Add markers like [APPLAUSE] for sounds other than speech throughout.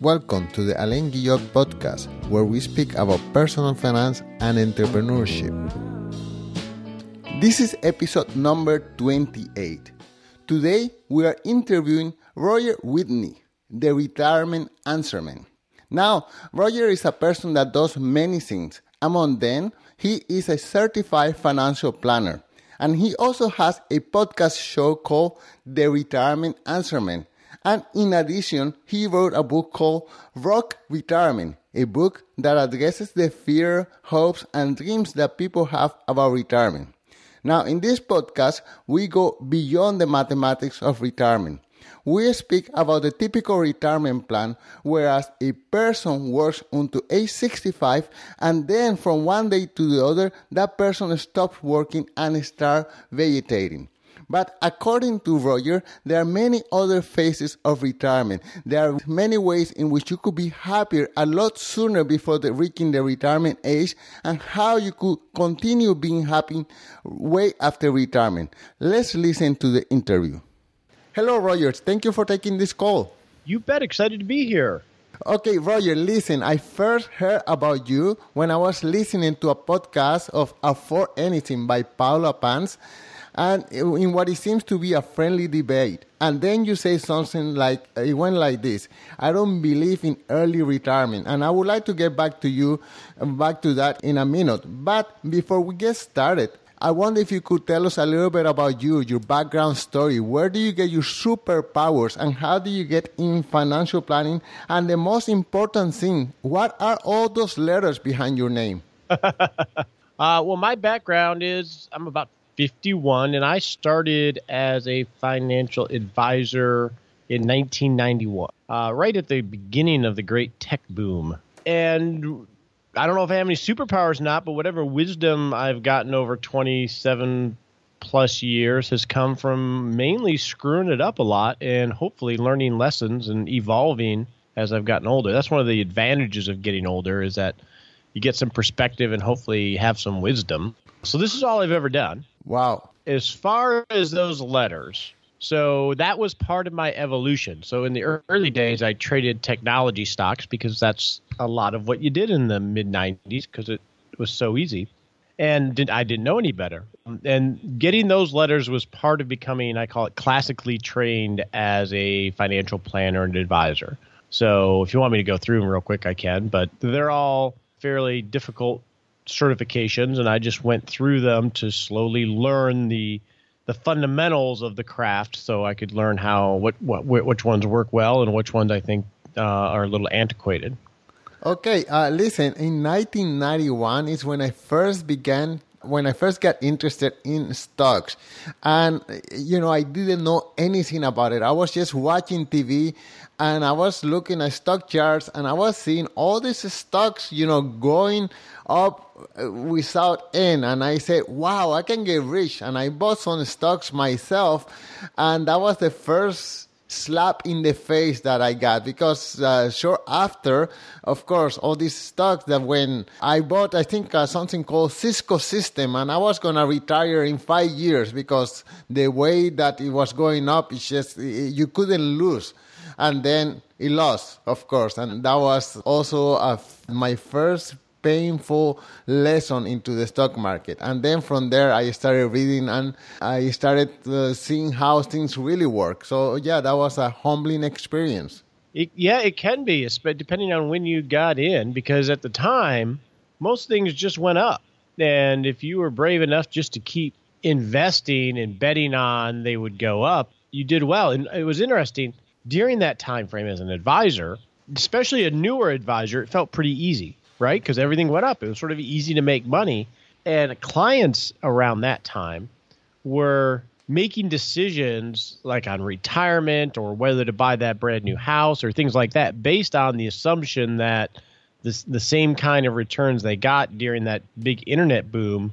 Welcome to the Alain Guillot podcast, where we speak about personal finance and entrepreneurship. This is episode number 28. Today, we are interviewing Roger Whitney, the retirement answerman. Now, Roger is a person that does many things. Among them, he is a certified financial planner, and he also has a podcast show called The Retirement Answerman. And in addition, he wrote a book called Rock Retirement, a book that addresses the fear, hopes, and dreams that people have about retirement. Now, in this podcast, we go beyond the mathematics of retirement we speak about the typical retirement plan, whereas a person works until age 65 and then from one day to the other, that person stops working and starts vegetating. But according to Roger, there are many other phases of retirement. There are many ways in which you could be happier a lot sooner before the reaching the retirement age and how you could continue being happy way after retirement. Let's listen to the interview. Hello, Rogers. Thank you for taking this call. You bet. Excited to be here. Okay, Roger, listen, I first heard about you when I was listening to a podcast of Afford Anything by Paula Pants and in what it seems to be a friendly debate. And then you say something like, it went like this I don't believe in early retirement. And I would like to get back to you, back to that in a minute. But before we get started, I wonder if you could tell us a little bit about you, your background story. Where do you get your superpowers and how do you get in financial planning? And the most important thing, what are all those letters behind your name? [LAUGHS] uh, well, my background is I'm about 51 and I started as a financial advisor in 1991, uh, right at the beginning of the great tech boom. And I don't know if I have any superpowers or not, but whatever wisdom I've gotten over 27 plus years has come from mainly screwing it up a lot and hopefully learning lessons and evolving as I've gotten older. That's one of the advantages of getting older is that you get some perspective and hopefully have some wisdom. So this is all I've ever done. Wow. As far as those letters, so that was part of my evolution. So in the early days, I traded technology stocks because that's a lot of what you did in the mid 90s because it was so easy. And did, I didn't know any better. And getting those letters was part of becoming, I call it classically trained as a financial planner and advisor. So if you want me to go through them real quick, I can, but they're all fairly difficult certifications. And I just went through them to slowly learn the the fundamentals of the craft, so I could learn how what, what which ones work well and which ones I think uh, are a little antiquated. Okay, uh, listen. In 1991 is when I first began when I first got interested in stocks. And, you know, I didn't know anything about it. I was just watching TV and I was looking at stock charts and I was seeing all these stocks, you know, going up without end. And I said, wow, I can get rich. And I bought some stocks myself. And that was the first slap in the face that I got because uh, sure after, of course, all these stocks that when I bought, I think uh, something called Cisco System, and I was gonna retire in five years because the way that it was going up, it's just you couldn't lose, and then it lost, of course, and that was also uh, my first painful lesson into the stock market. And then from there, I started reading and I started uh, seeing how things really work. So, yeah, that was a humbling experience. It, yeah, it can be, depending on when you got in, because at the time, most things just went up. And if you were brave enough just to keep investing and betting on they would go up, you did well. And it was interesting during that time frame as an advisor, especially a newer advisor, it felt pretty easy right? Because everything went up. It was sort of easy to make money. And clients around that time were making decisions like on retirement or whether to buy that brand new house or things like that based on the assumption that this, the same kind of returns they got during that big internet boom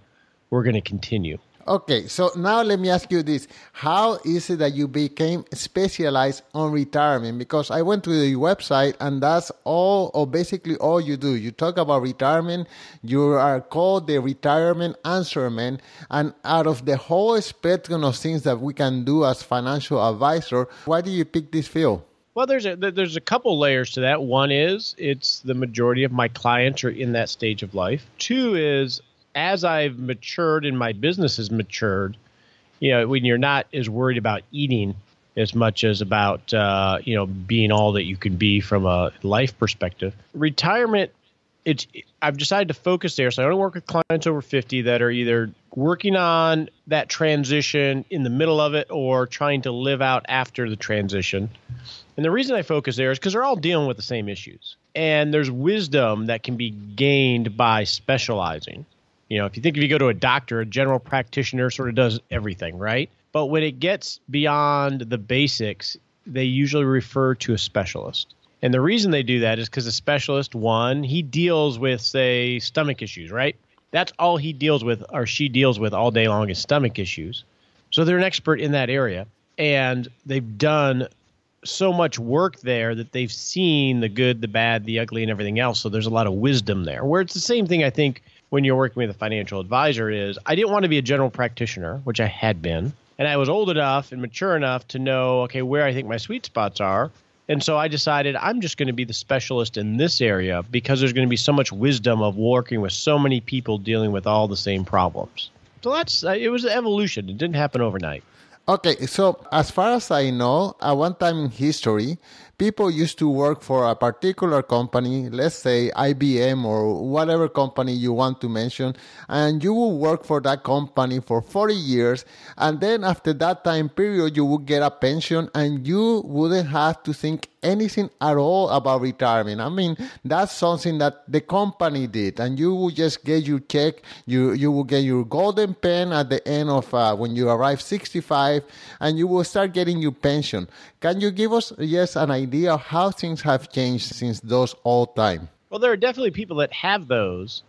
were going to continue. Okay, so now let me ask you this. How is it that you became specialized on retirement? Because I went to the website and that's all, or basically all you do. You talk about retirement, you are called the retirement answerman, and out of the whole spectrum of things that we can do as financial advisor, why do you pick this field? Well, there's a there's a couple layers to that. One is it's the majority of my clients are in that stage of life. Two is as I've matured and my business has matured, you know, when you're not as worried about eating as much as about uh, you know being all that you can be from a life perspective. Retirement, it's I've decided to focus there. So I only work with clients over 50 that are either working on that transition in the middle of it or trying to live out after the transition. And the reason I focus there is because they're all dealing with the same issues. And there's wisdom that can be gained by specializing. You know, if you think if you go to a doctor, a general practitioner sort of does everything, right? But when it gets beyond the basics, they usually refer to a specialist. And the reason they do that is because the specialist, one, he deals with, say, stomach issues, right? That's all he deals with or she deals with all day long is stomach issues. So they're an expert in that area. And they've done so much work there that they've seen the good, the bad, the ugly, and everything else. So there's a lot of wisdom there. Where it's the same thing, I think, when you're working with a financial advisor is I didn't want to be a general practitioner, which I had been. And I was old enough and mature enough to know, okay, where I think my sweet spots are. And so I decided I'm just going to be the specialist in this area because there's going to be so much wisdom of working with so many people dealing with all the same problems. So that's uh, it was an evolution. It didn't happen overnight. Okay, so as far as I know, at one time in history, people used to work for a particular company, let's say IBM or whatever company you want to mention, and you will work for that company for 40 years, and then after that time period, you would get a pension and you wouldn't have to think anything at all about retirement. I mean, that's something that the company did, and you will just get your check. You you will get your golden pen at the end of uh, when you arrive 65, and you will start getting your pension. Can you give us yes an idea of how things have changed since those old time? Well, there are definitely people that have those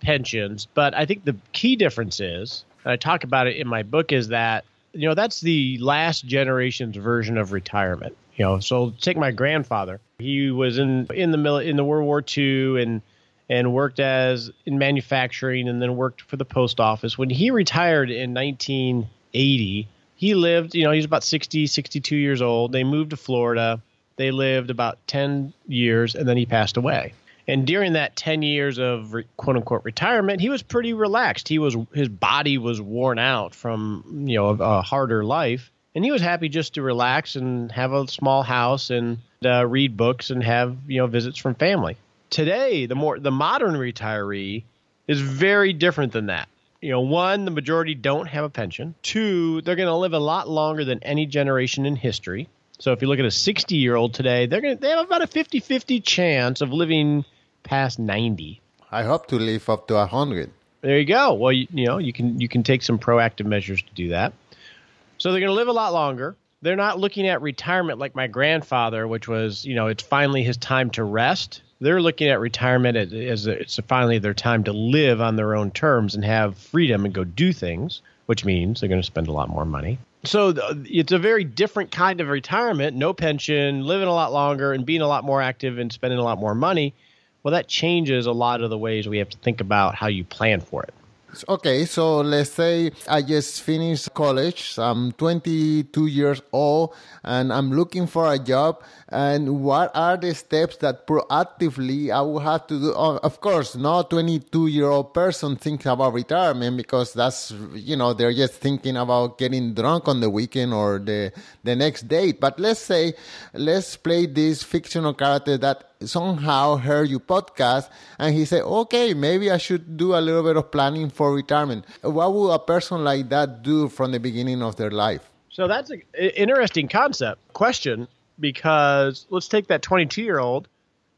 pensions, but I think the key difference is, I talk about it in my book, is that you know that's the last generation's version of retirement you know, so take my grandfather. He was in in the in the World War II and and worked as in manufacturing and then worked for the post office. When he retired in 1980, he lived, you know, he's about 60, 62 years old. They moved to Florida. They lived about 10 years and then he passed away. And during that 10 years of quote unquote retirement, he was pretty relaxed. He was his body was worn out from, you know, a, a harder life and he was happy just to relax and have a small house and uh, read books and have you know visits from family. Today, the more the modern retiree is very different than that. You know, one, the majority don't have a pension. Two, they're going to live a lot longer than any generation in history. So if you look at a 60 year old today, they're going to they have about a 50 50 chance of living past 90. I hope to live up to 100. There you go. Well, you, you know, you can you can take some proactive measures to do that. So they're going to live a lot longer. They're not looking at retirement like my grandfather, which was, you know, it's finally his time to rest. They're looking at retirement as, as it's finally their time to live on their own terms and have freedom and go do things, which means they're going to spend a lot more money. So uh, it's a very different kind of retirement, no pension, living a lot longer and being a lot more active and spending a lot more money. Well, that changes a lot of the ways we have to think about how you plan for it. Okay, so let's say I just finished college. I'm 22 years old and I'm looking for a job. And what are the steps that proactively I will have to do? Of course, no 22 year old person thinks about retirement because that's, you know, they're just thinking about getting drunk on the weekend or the, the next date. But let's say, let's play this fictional character that somehow heard your podcast and he said, okay, maybe I should do a little bit of planning for retirement. What would a person like that do from the beginning of their life? So that's an interesting concept question because let's take that 22 year old.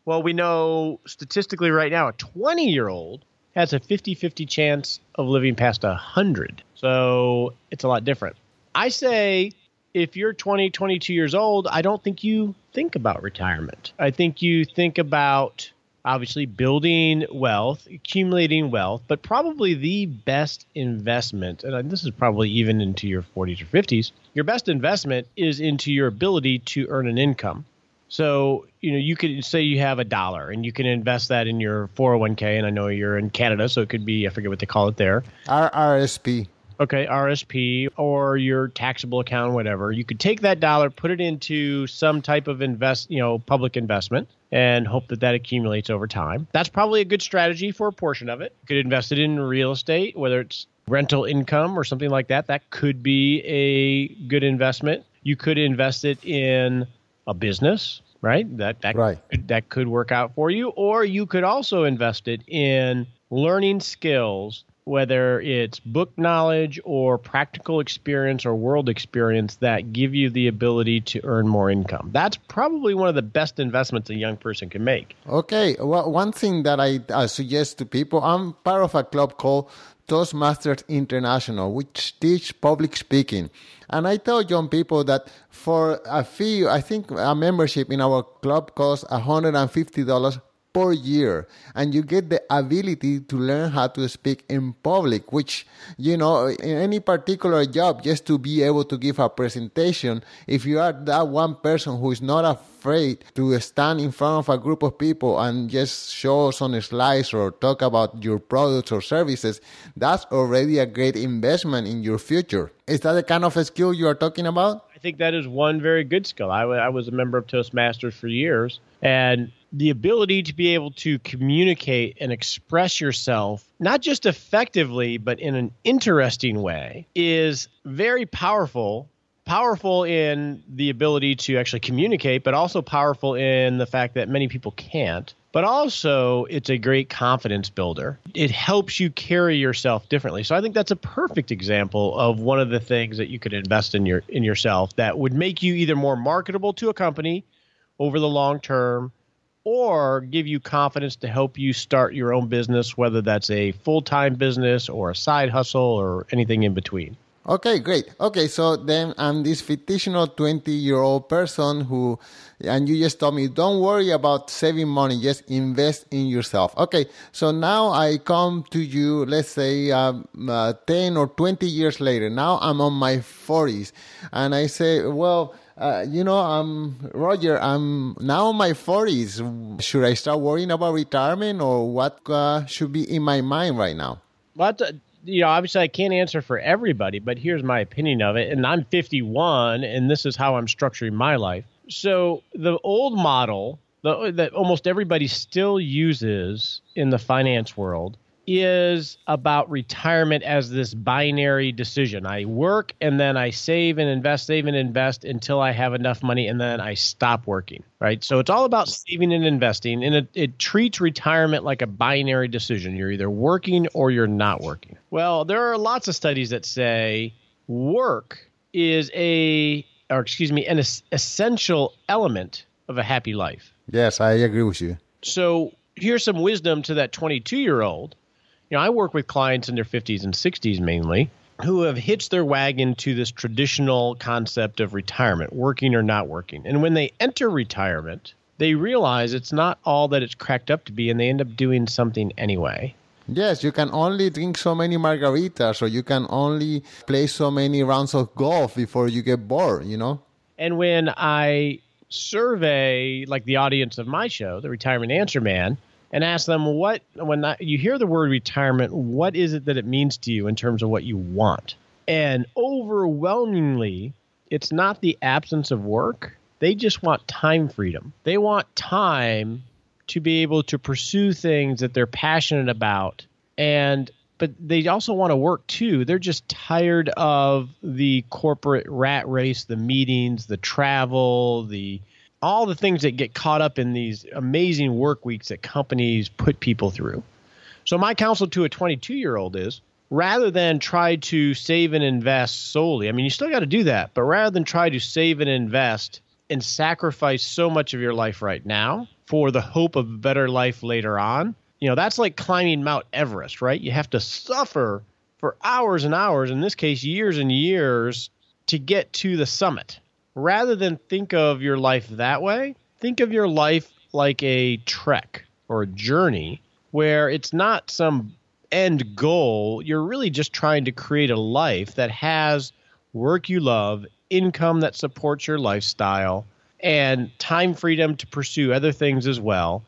Well, we know statistically right now a 20 year old has a 50 50 chance of living past 100. So it's a lot different. I say if you're 20, 22 years old, I don't think you think about retirement. I think you think about obviously building wealth, accumulating wealth, but probably the best investment, and this is probably even into your 40s or 50s, your best investment is into your ability to earn an income. So, you know, you could say you have a dollar and you can invest that in your 401k. And I know you're in Canada, so it could be, I forget what they call it there. RRSP. Okay, RSP or your taxable account, whatever. You could take that dollar, put it into some type of invest, you know, public investment and hope that that accumulates over time. That's probably a good strategy for a portion of it. You could invest it in real estate, whether it's rental income or something like that. That could be a good investment. You could invest it in a business, right? That that right. that could work out for you or you could also invest it in learning skills whether it's book knowledge or practical experience or world experience that give you the ability to earn more income. That's probably one of the best investments a young person can make. Okay, well, one thing that I suggest to people, I'm part of a club called Toastmasters International, which teach public speaking. And I tell young people that for a fee, I think a membership in our club costs $150 per year and you get the ability to learn how to speak in public which you know in any particular job just to be able to give a presentation if you are that one person who is not afraid to stand in front of a group of people and just show some slides or talk about your products or services that's already a great investment in your future. Is that the kind of skill you are talking about think that is one very good skill I, I was a member of toastmasters for years and the ability to be able to communicate and express yourself, not just effectively, but in an interesting way, is very powerful. Powerful in the ability to actually communicate, but also powerful in the fact that many people can't. But also, it's a great confidence builder. It helps you carry yourself differently. So I think that's a perfect example of one of the things that you could invest in your in yourself that would make you either more marketable to a company over the long term or give you confidence to help you start your own business, whether that's a full time business or a side hustle or anything in between. Okay, great. Okay, so then I'm this fictional 20 year old person who, and you just told me, don't worry about saving money, just invest in yourself. Okay, so now I come to you, let's say um, uh, 10 or 20 years later. Now I'm on my 40s, and I say, well, uh, you know, um, Roger, I'm now in my 40s. Should I start worrying about retirement or what uh, should be in my mind right now? But, uh, you know, obviously I can't answer for everybody, but here's my opinion of it. And I'm 51, and this is how I'm structuring my life. So the old model the, that almost everybody still uses in the finance world is about retirement as this binary decision. I work and then I save and invest, save and invest until I have enough money and then I stop working, right? So it's all about saving and investing and it, it treats retirement like a binary decision. You're either working or you're not working. Well, there are lots of studies that say work is a, or excuse me, an essential element of a happy life. Yes, I agree with you. So here's some wisdom to that 22 year old you know, I work with clients in their 50s and 60s mainly who have hitched their wagon to this traditional concept of retirement, working or not working. And when they enter retirement, they realize it's not all that it's cracked up to be and they end up doing something anyway. Yes, you can only drink so many margaritas or you can only play so many rounds of golf before you get bored, you know? And when I survey like the audience of my show, the Retirement Answer Man, and ask them what when you hear the word retirement, what is it that it means to you in terms of what you want? And overwhelmingly, it's not the absence of work. They just want time freedom. They want time to be able to pursue things that they're passionate about and but they also want to work too. They're just tired of the corporate rat race, the meetings, the travel, the all the things that get caught up in these amazing work weeks that companies put people through. So my counsel to a 22 year old is rather than try to save and invest solely, I mean, you still got to do that, but rather than try to save and invest and sacrifice so much of your life right now for the hope of a better life later on, you know, that's like climbing Mount Everest, right? You have to suffer for hours and hours, in this case, years and years, to get to the summit rather than think of your life that way, think of your life like a trek or a journey where it's not some end goal. You're really just trying to create a life that has work you love, income that supports your lifestyle, and time freedom to pursue other things as well.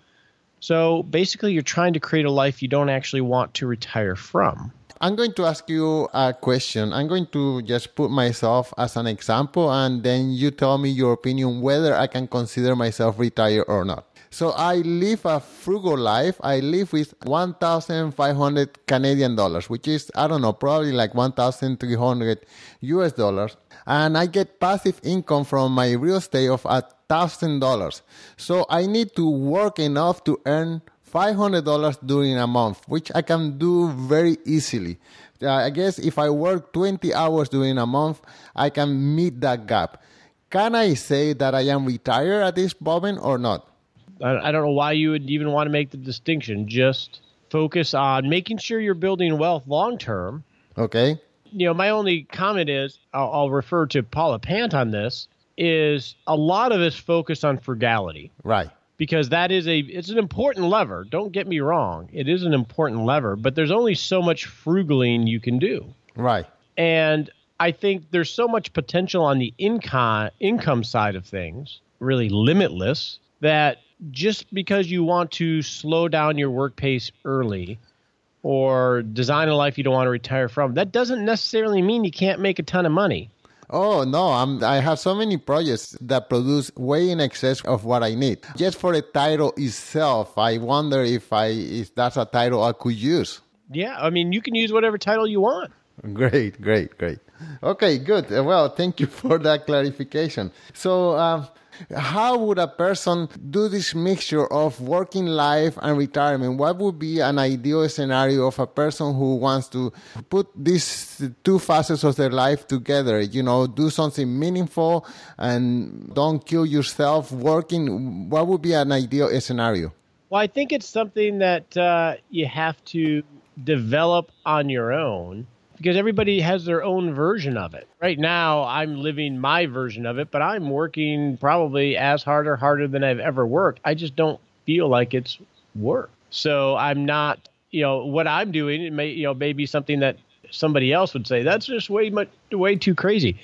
So basically, you're trying to create a life you don't actually want to retire from. I'm going to ask you a question. I'm going to just put myself as an example and then you tell me your opinion whether I can consider myself retired or not. So I live a frugal life. I live with 1,500 Canadian dollars, which is, I don't know, probably like 1,300 US dollars. And I get passive income from my real estate of $1,000. So I need to work enough to earn $500 during a month, which I can do very easily. Uh, I guess if I work 20 hours during a month, I can meet that gap. Can I say that I am retired at this moment or not? I, don't know why you would even want to make the distinction. Just focus on making sure you're building wealth long term. Okay. You know, my only comment is I'll, I'll refer to Paula Pant on this is a lot of us focus on frugality. Right. Because that is a it's an important lever. Don't get me wrong. It is an important lever, but there's only so much frugaling you can do. Right. And I think there's so much potential on the income income side of things, really limitless, that just because you want to slow down your work pace early or design a life you don't want to retire from, that doesn't necessarily mean you can't make a ton of money. Oh no, I'm, I have so many projects that produce way in excess of what I need. Just for the title itself, I wonder if I if that's a title I could use. Yeah, I mean you can use whatever title you want. Great, great, great. Okay, good. Well, thank you [LAUGHS] for that clarification. So. Um, how would a person do this mixture of working life and retirement? What would be an ideal scenario of a person who wants to put these two facets of their life together? You know, do something meaningful and don't kill yourself working. What would be an ideal scenario? Well, I think it's something that uh, you have to develop on your own because everybody has their own version of it. Right now, I'm living my version of it, but I'm working probably as hard or harder than I've ever worked. I just don't feel like it's work. So I'm not, you know, what I'm doing, it may, you know, maybe something that somebody else would say that's just way much, way too crazy.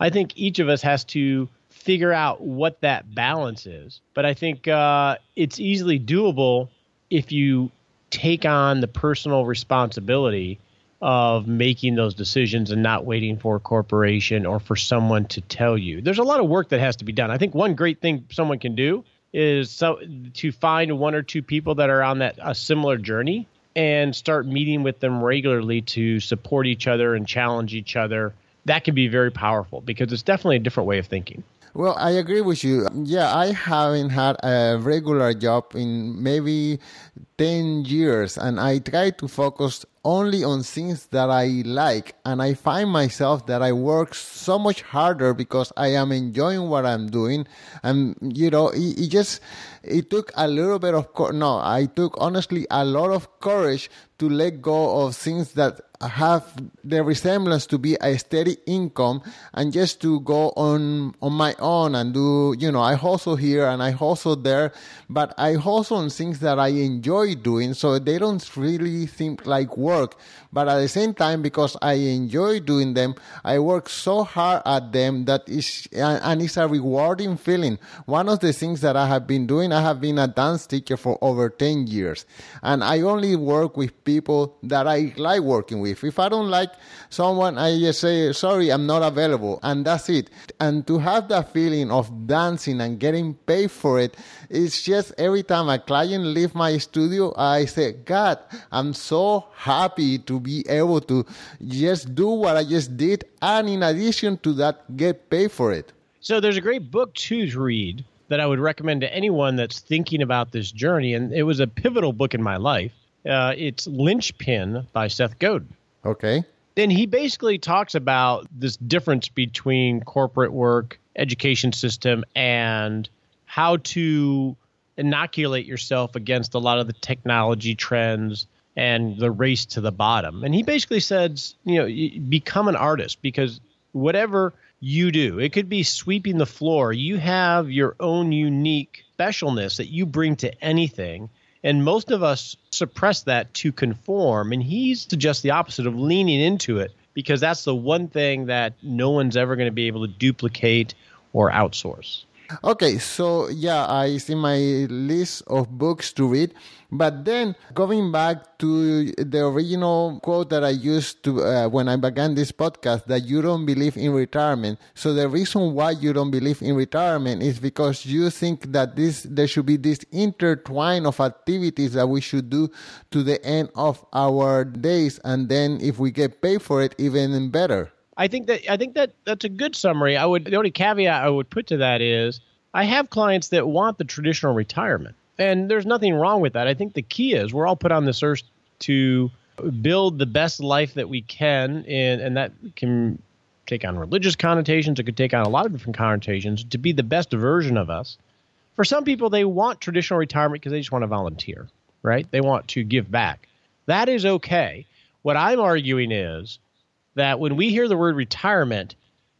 I think each of us has to figure out what that balance is. But I think uh, it's easily doable if you take on the personal responsibility of making those decisions and not waiting for a corporation or for someone to tell you. There's a lot of work that has to be done. I think one great thing someone can do is so, to find one or two people that are on that a similar journey and start meeting with them regularly to support each other and challenge each other. That can be very powerful because it's definitely a different way of thinking. Well, I agree with you. Yeah, I haven't had a regular job in maybe 10 years, and I try to focus only on things that I like. And I find myself that I work so much harder because I am enjoying what I'm doing. And, you know, it, it just, it took a little bit of, no, I took honestly a lot of courage to let go of things that have the resemblance to be a steady income and just to go on on my own and do you know I hustle here and I hustle there but I hustle on things that I enjoy doing so they don't really seem like work. But at the same time because I enjoy doing them I work so hard at them that is and it's a rewarding feeling. One of the things that I have been doing I have been a dance teacher for over 10 years and I only work with people that I like working with if I don't like someone, I just say, sorry, I'm not available. And that's it. And to have that feeling of dancing and getting paid for it, it's just every time a client leave my studio, I say, God, I'm so happy to be able to just do what I just did. And in addition to that, get paid for it. So there's a great book too to read that I would recommend to anyone that's thinking about this journey. And it was a pivotal book in my life. Uh, it's Linchpin by Seth Godin. Okay. Then he basically talks about this difference between corporate work, education system, and how to inoculate yourself against a lot of the technology trends and the race to the bottom. And he basically says, you know, become an artist because whatever you do, it could be sweeping the floor. You have your own unique specialness that you bring to anything and most of us suppress that to conform. And he suggests the opposite of leaning into it because that's the one thing that no one's ever going to be able to duplicate or outsource. Okay, so yeah, I see my list of books to read. But then going back to the original quote that I used to uh, when I began this podcast, that you don't believe in retirement. So the reason why you don't believe in retirement is because you think that this there should be this intertwine of activities that we should do to the end of our days, and then if we get paid for it, even better. I think that I think that that's a good summary. I would the only caveat I would put to that is I have clients that want the traditional retirement. And there's nothing wrong with that. I think the key is we're all put on this earth to build the best life that we can and and that can take on religious connotations, it could take on a lot of different connotations to be the best version of us. For some people they want traditional retirement because they just want to volunteer, right? They want to give back. That is okay. What I'm arguing is that when we hear the word retirement,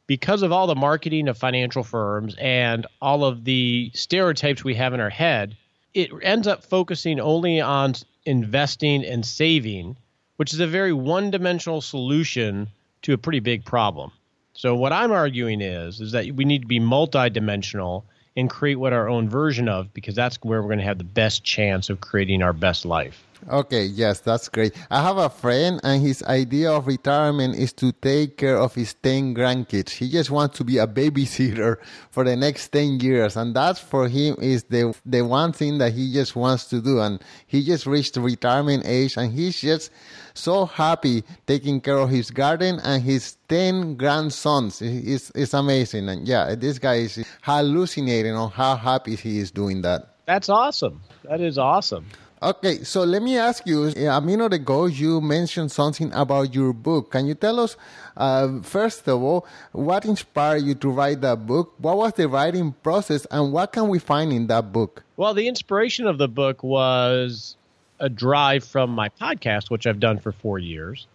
because of all the marketing of financial firms and all of the stereotypes we have in our head, it ends up focusing only on investing and saving, which is a very one dimensional solution to a pretty big problem. So what I'm arguing is is that we need to be multidimensional and create what our own version of because that's where we're going to have the best chance of creating our best life. Okay, yes, that's great. I have a friend, and his idea of retirement is to take care of his 10 grandkids. He just wants to be a babysitter [LAUGHS] for the next 10 years, and that for him is the, the one thing that he just wants to do. And he just reached retirement age, and he's just so happy taking care of his garden and his 10 grandsons. It's, it's amazing. And yeah, this guy is hallucinating on how happy he is doing that. That's awesome. That is awesome. Okay, so let me ask you. A minute ago, you mentioned something about your book. Can you tell us, uh, first of all, what inspired you to write that book? What was the writing process, and what can we find in that book? Well, the inspiration of the book was a drive from my podcast, which I've done for four years.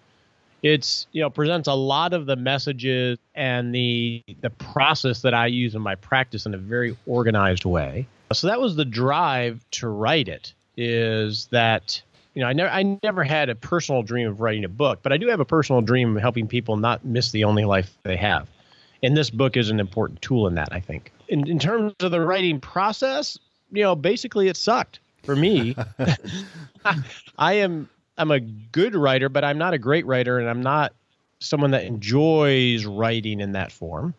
It's you know presents a lot of the messages and the the process that I use in my practice in a very organized way. So that was the drive to write it is that you know I never I never had a personal dream of writing a book, but I do have a personal dream of helping people not miss the only life they have. And this book is an important tool in that, I think. In, in terms of the writing process, you know, basically it sucked for me. [LAUGHS] I am I'm a good writer, but I'm not a great writer, and I'm not someone that enjoys writing in that form.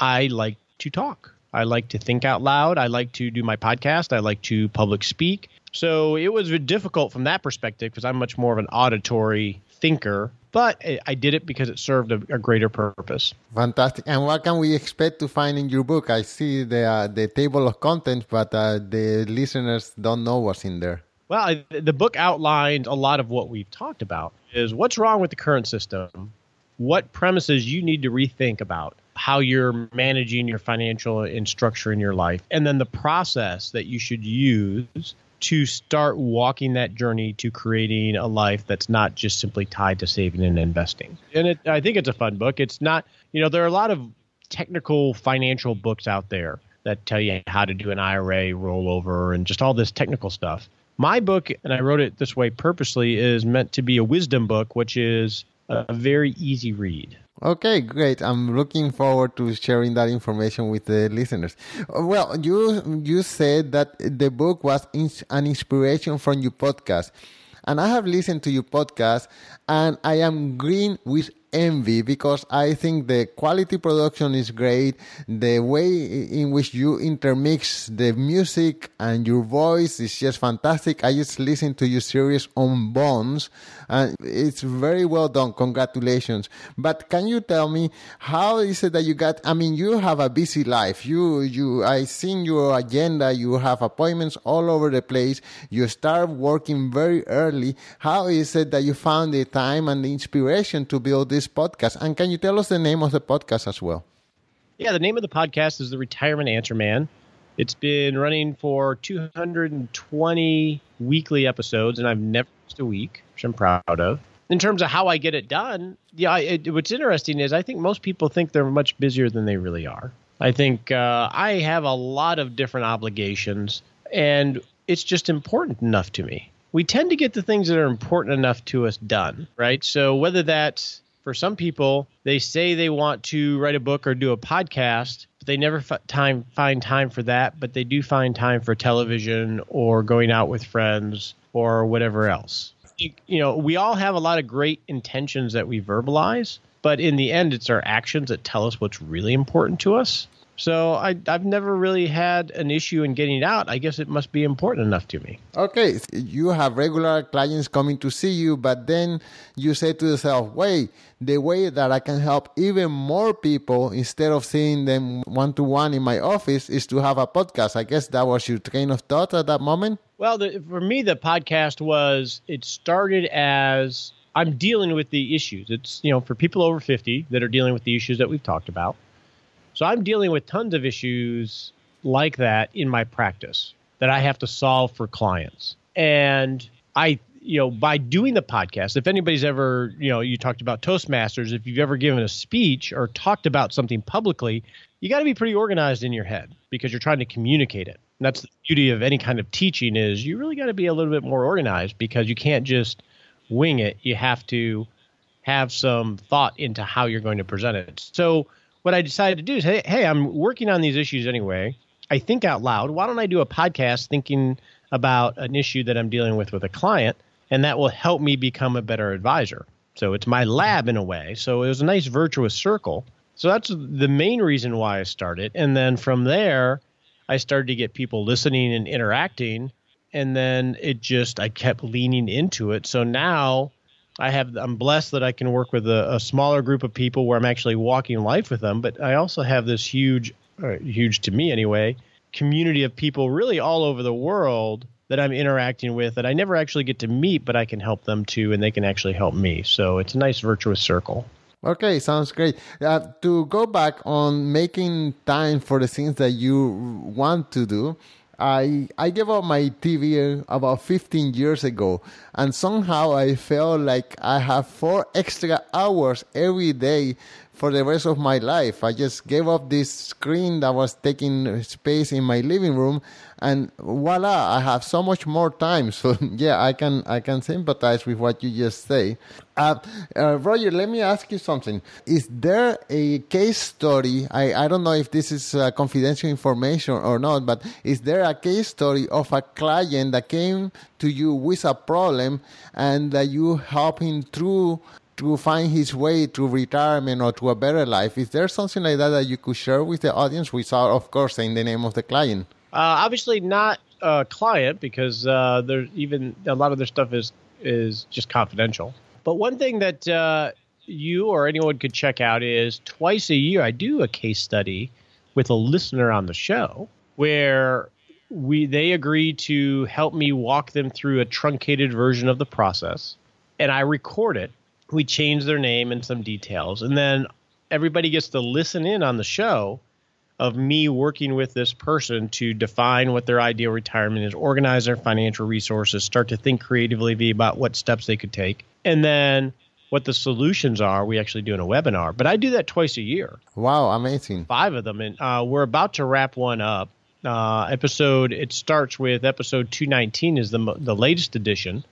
I like to talk. I like to think out loud. I like to do my podcast. I like to public speak. So it was difficult from that perspective because I'm much more of an auditory thinker, but I did it because it served a, a greater purpose. Fantastic. And what can we expect to find in your book? I see the uh, the table of contents, but uh, the listeners don't know what's in there. Well, I, the book outlined a lot of what we've talked about. Is what's wrong with the current system? What premises you need to rethink about? how you're managing your financial and structure in your life, and then the process that you should use to start walking that journey to creating a life that's not just simply tied to saving and investing. And it, I think it's a fun book. It's not, you know, there are a lot of technical financial books out there that tell you how to do an IRA rollover and just all this technical stuff. My book, and I wrote it this way purposely, is meant to be a wisdom book, which is a very easy read. Okay, great. I'm looking forward to sharing that information with the listeners. Uh, well, you you said that the book was an inspiration from your podcast. And I have listened to your podcast and I am green with envy because I think the quality production is great. The way in which you intermix the music and your voice is just fantastic. I just listened to your series on Bonds and it's very well done. Congratulations. But can you tell me how is it that you got, I mean, you have a busy life. You, you, I seen your agenda. You have appointments all over the place. You start working very early. How is it that you found the time and the inspiration to build this podcast? And can you tell us the name of the podcast as well? Yeah, the name of the podcast is The Retirement Answer Man. It's been running for 220 weekly episodes, and I've never missed a week, which I'm proud of. In terms of how I get it done, yeah, it, what's interesting is I think most people think they're much busier than they really are. I think uh, I have a lot of different obligations, and it's just important enough to me. We tend to get the things that are important enough to us done, right? So whether that's for some people, they say they want to write a book or do a podcast, but They never f- time find time for that, but they do find time for television or going out with friends or whatever else. You know, we all have a lot of great intentions that we verbalize, but in the end, it's our actions that tell us what's really important to us. So I, I've never really had an issue in getting it out. I guess it must be important enough to me. Okay, you have regular clients coming to see you, but then you say to yourself, wait, the way that I can help even more people instead of seeing them one to one in my office is to have a podcast. I guess that was your train of thought at that moment. Well, the, for me, the podcast was, it started as I'm dealing with the issues. It's, you know, for people over 50 that are dealing with the issues that we've talked about so I'm dealing with tons of issues like that in my practice that I have to solve for clients. And I, you know, by doing the podcast, if anybody's ever, you know, you talked about Toastmasters, if you've ever given a speech or talked about something publicly, you got to be pretty organized in your head because you're trying to communicate it. And that's the beauty of any kind of teaching is you really got to be a little bit more organized because you can't just wing it. You have to have some thought into how you're going to present it. So what I decided to do is, hey, hey, I'm working on these issues anyway. I think out loud. Why don't I do a podcast thinking about an issue that I'm dealing with with a client, and that will help me become a better advisor. So it's my lab in a way. So it was a nice virtuous circle. So that's the main reason why I started. And then from there, I started to get people listening and interacting. And then it just, I kept leaning into it. So now I have I'm blessed that I can work with a, a, smaller group of people where I'm actually walking life with them, but I also have this huge, uh, huge to me anyway, community of people really all over the world that I'm interacting with that I never actually get to meet, but I can help them too, and they can actually help me. So it's a nice virtuous circle. Okay, sounds great. Uh, to go back on making time for the things that you want to do, I I gave up my TV about 15 years ago, and somehow I felt like I have four extra hours every day for the rest of my life. I just gave up this screen that was taking space in my living room, and voila, I have so much more time. [LAUGHS] So yeah, I can I can sympathize with what you just say. Uh, uh, Roger, let me ask you something. Is there a case study? I, I don't know if this is uh, confidential information or not, but is there a case story of a client that came to you with a problem and that you helped him through to find his way to retirement or to a better life. Is there something like that that you could share with the audience without, of course, saying the name of the client? Uh, obviously, not a client because uh, there's even a lot of their stuff is is just confidential. But one thing that uh, you or anyone could check out is twice a year I do a case study with a listener on the show where we they agree to help me walk them through a truncated version of the process and I record it. We change their name and some details and then everybody gets to listen in on the show of me working with this person to define what their ideal retirement is, organize their financial resources, start to think creatively about what steps they could take, and then what the solutions are. We actually do in a webinar, but I do that twice a year. Wow, amazing! Five of them, and uh, we're about to wrap one up. Uh, episode it starts with episode 219 is the the latest edition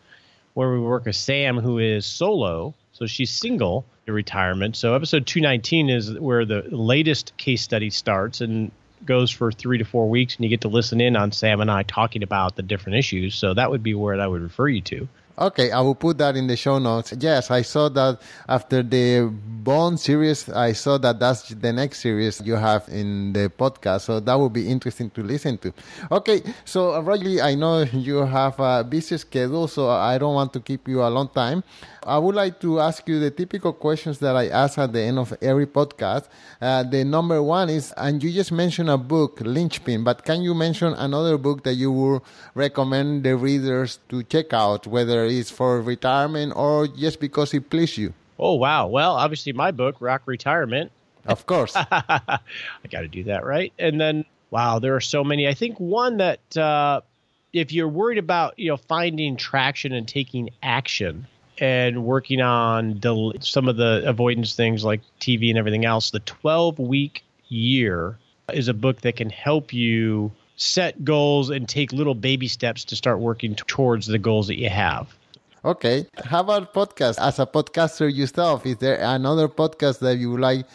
where we work with Sam who is solo so she's single to retirement. So episode 219 is where the latest case study starts and goes for three to four weeks, and you get to listen in on Sam and I talking about the different issues. So that would be where I would refer you to. Okay, I will put that in the show notes. Yes, I saw that after the Bond series, I saw that that's the next series you have in the podcast. So that would be interesting to listen to. Okay, so uh, Roger, I know you have a busy schedule, so I don't want to keep you a long time. I would like to ask you the typical questions that I ask at the end of every podcast. Uh, the number one is, and you just mentioned a book, Linchpin, but can you mention another book that you would recommend the readers to check out, whether it's for retirement or just because it pleases you? Oh, wow. Well, obviously, my book, Rock Retirement. Of course. [LAUGHS] I got to do that, right? And then, wow, there are so many. I think one that, uh, if you're worried about, you know, finding traction and taking action, and working on del- some of the avoidance things like TV and everything else, the 12 week year is a book that can help you set goals and take little baby steps to start working towards the goals that you have. Okay. How about podcast? As a podcaster yourself, is there another podcast that you would like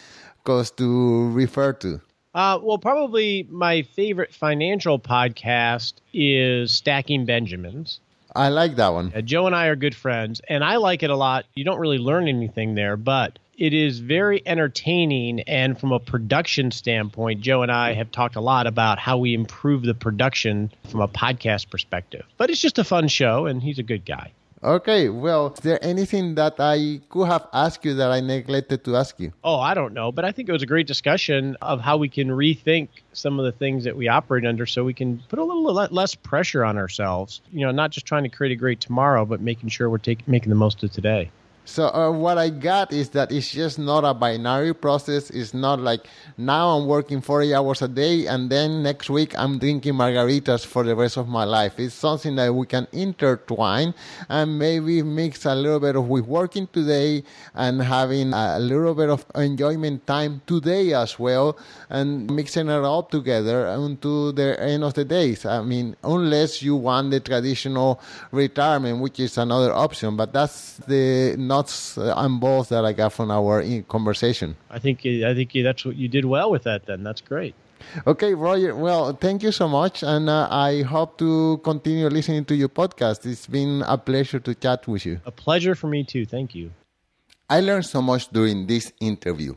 us to refer to? Uh, well, probably my favorite financial podcast is Stacking Benjamins. I like that one. Joe and I are good friends, and I like it a lot. You don't really learn anything there, but it is very entertaining. And from a production standpoint, Joe and I have talked a lot about how we improve the production from a podcast perspective. But it's just a fun show, and he's a good guy. Okay, well, is there anything that I could have asked you that I neglected to ask you? Oh, I don't know, but I think it was a great discussion of how we can rethink some of the things that we operate under so we can put a little less pressure on ourselves. You know, not just trying to create a great tomorrow, but making sure we're taking making the most of today. So uh, what I got is that it's just not a binary process. It's not like now I'm working 40 hours a day and then next week I'm drinking margaritas for the rest of my life. It's something that we can intertwine and maybe mix a little bit of with working today and having a little bit of enjoyment time today as well and mixing it all together until the end of the days. I mean, unless you want the traditional retirement, which is another option, but that's the nuts and bolts that I got from our conversation. I think I think that's what you did well with that. Then that's great. Okay, Roger. Well, thank you so much, and uh, I hope to continue listening to your podcast. It's been a pleasure to chat with you. A pleasure for me too. Thank you. I learned so much during this interview.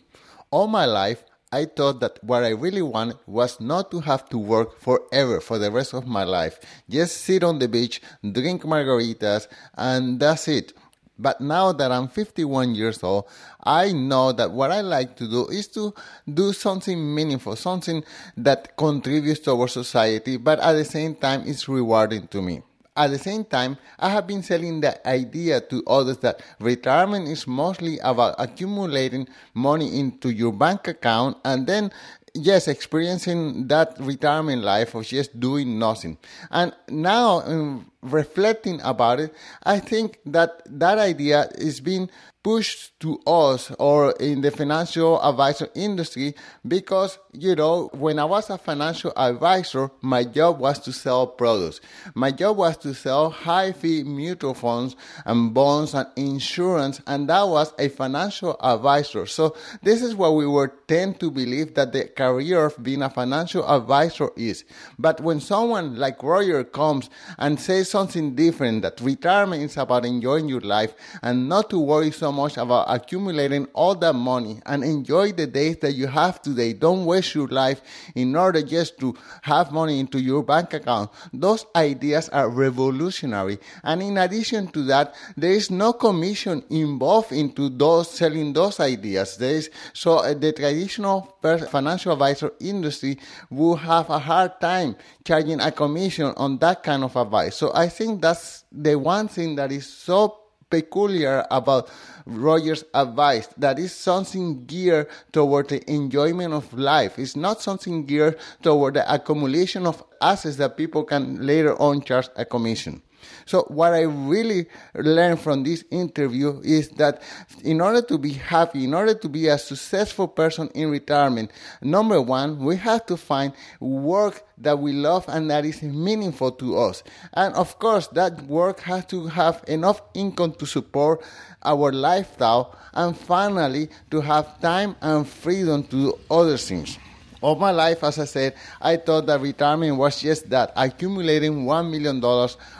All my life, I thought that what I really wanted was not to have to work forever for the rest of my life. Just sit on the beach, drink margaritas, and that's it. But now that I'm 51 years old, I know that what I like to do is to do something meaningful, something that contributes to our society, but at the same time is rewarding to me. At the same time, I have been selling the idea to others that retirement is mostly about accumulating money into your bank account and then yes, experiencing that retirement life of just doing nothing. And now, um, reflecting about it, I think that that idea is being pushed to us or in the financial advisor industry because you know when i was a financial advisor my job was to sell products. My job was to sell high fee mutual funds and bonds and insurance and that was a financial advisor. So this is what we were tend to believe that the career of being a financial advisor is. But when someone like roger comes and says something different that retirement is about enjoying your life and not to worry so much about accumulating all that money and enjoy the days that you have today. Don't waste your life in order just to have money into your bank account. Those ideas are revolutionary. And in addition to that, there is no commission involved into those selling those ideas. There is, so uh, the traditional financial advisor industry will have a hard time charging a commission on that kind of advice. So I think that's the one thing that is so peculiar about Roger's advice that is something geared toward the enjoyment of life. It's not something geared toward the accumulation of assets that people can later on charge a commission. So what I really learned from this interview is that in order to be happy, in order to be a successful person in retirement, number one, we have to find work that we love and that is meaningful to us. And of course, that work has to have enough income to support our lifestyle and finally to have time and freedom to do other things. All my life, as I said, I thought that retirement was just that, accumulating $1 million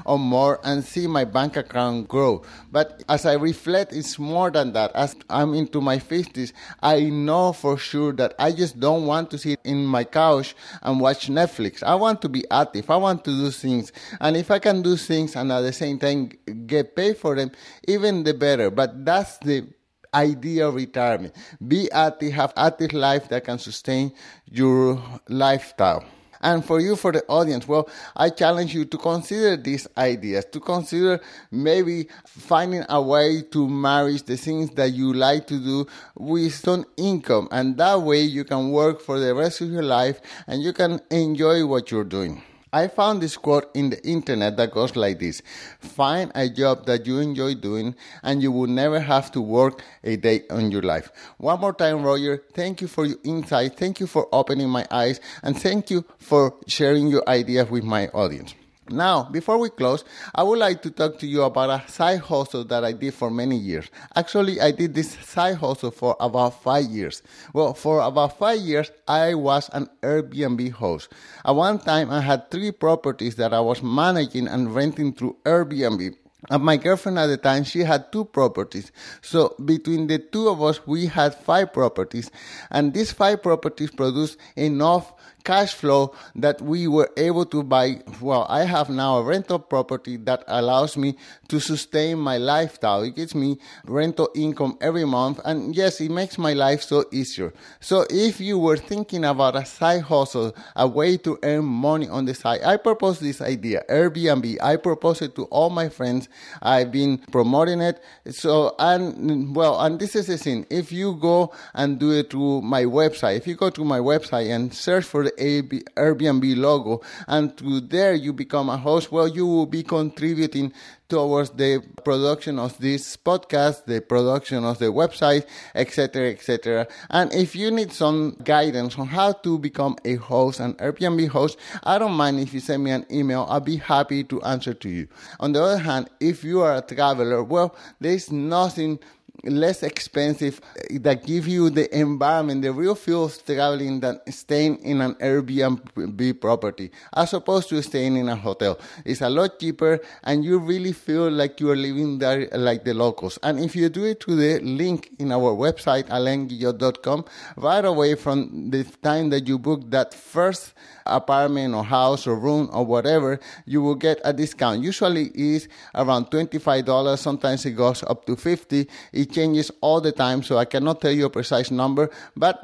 or more and see my bank account grow. But as I reflect, it's more than that. As I'm into my 50s, I know for sure that I just don't want to sit in my couch and watch Netflix. I want to be active. I want to do things. And if I can do things and at the same time get paid for them, even the better. But that's the ideal retirement. Be active, have active life that can sustain your lifestyle. And for you, for the audience, well, I challenge you to consider these ideas, to consider maybe finding a way to marry the things that you like to do with some income. And that way you can work for the rest of your life and you can enjoy what you're doing. I found this quote in the internet that goes like this Find a job that you enjoy doing, and you will never have to work a day in your life. One more time, Roger, thank you for your insight. Thank you for opening my eyes, and thank you for sharing your ideas with my audience. Now, before we close, I would like to talk to you about a side hustle that I did for many years. Actually, I did this side hustle for about five years. Well, for about five years, I was an Airbnb host. At one time, I had three properties that I was managing and renting through Airbnb. And my girlfriend at the time, she had two properties. So between the two of us, we had five properties. And these five properties produced enough cash flow that we were able to buy. Well, I have now a rental property that allows me to sustain my lifestyle. It gives me rental income every month. And yes, it makes my life so easier. So if you were thinking about a side hustle, a way to earn money on the side, I propose this idea, Airbnb. I propose it to all my friends. I've been promoting it. So, and well, and this is the thing. If you go and do it through my website, if you go to my website and search for the Airbnb logo, and through there you become a host, well, you will be contributing towards the production of this podcast, the production of the website, etc., etc. And if you need some guidance on how to become a host, an Airbnb host, I don't mind if you send me an email. I'll be happy to answer to you. On the other hand, if you are a traveler, well, there's nothing less expensive eh, that give you the environment, the real feel of traveling than staying in an Airbnb property as opposed to staying in a hotel. It's a lot cheaper and you really feel like you are living there like the locals. And if you do it through the link in our website, alainguillot.com, right away from the time that you book that first apartment or house or room or whatever, you will get a discount. Usually is around $25. Sometimes it goes up to 50. Changes all the time, so I cannot tell you a precise number, but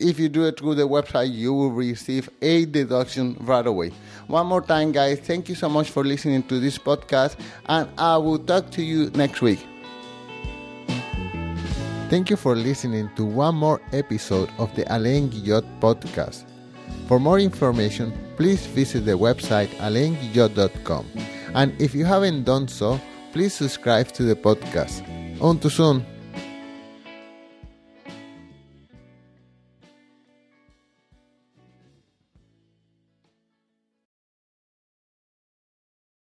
if you do it through the website, you will receive a deduction right away. One more time, guys, thank you so much for listening to this podcast, and I will talk to you next week. Thank you for listening to one more episode of the Alain Guillot podcast. For more information, please visit the website alainguillot.com. And if you haven't done so, please subscribe to the podcast. On to.